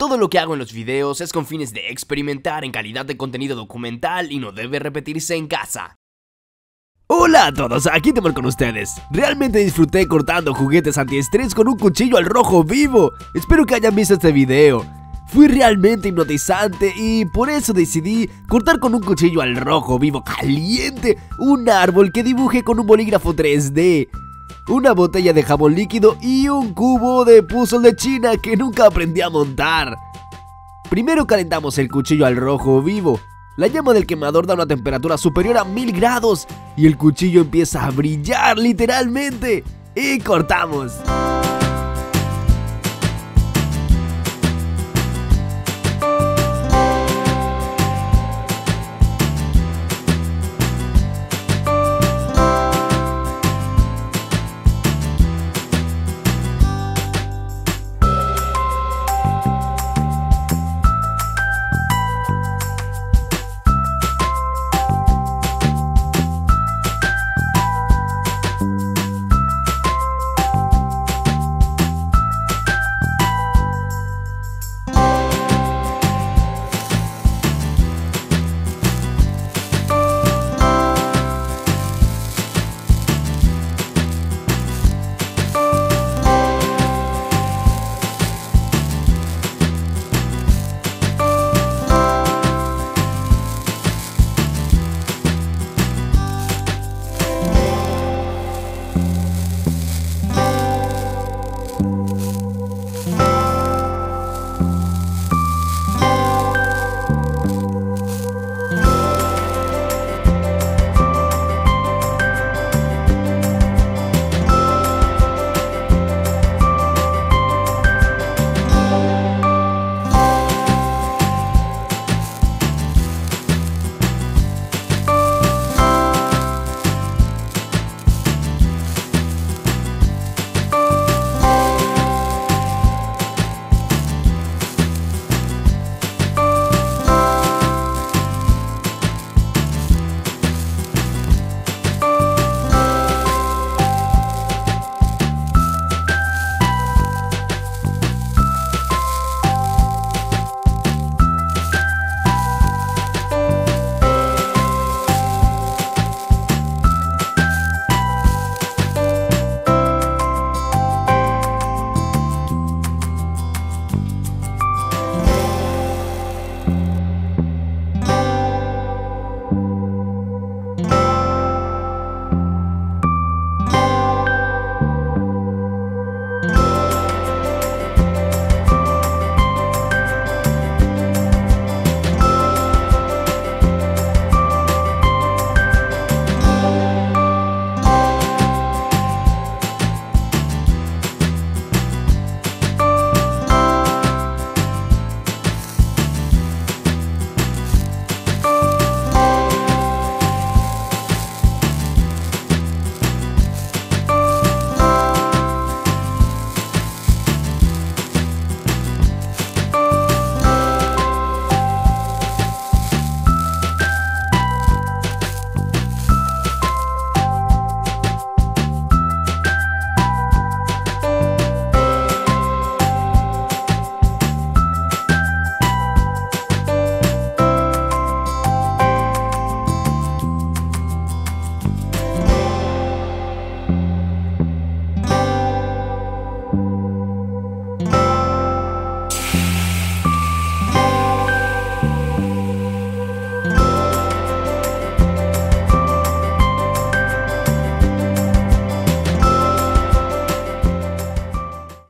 Todo lo que hago en los videos es con fines de experimentar en calidad de contenido documental y no debe repetirse en casa. Hola a todos, aquí Temor con ustedes. Realmente disfruté cortando juguetes antiestrés con un cuchillo al rojo vivo. Espero que hayan visto este video. Fui realmente hipnotizante y por eso decidí cortar con un cuchillo al rojo vivo caliente un árbol que dibujé con un bolígrafo 3D, una botella de jabón líquido y un cubo de puzzle de China que nunca aprendí a montar. Primero calentamos el cuchillo al rojo vivo. La llama del quemador da una temperatura superior a 1000 grados y el cuchillo empieza a brillar literalmente. Y cortamos.